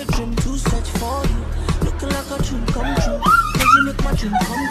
inside dream to search for you. Looking like a dream come true. Cause you make my dream come true.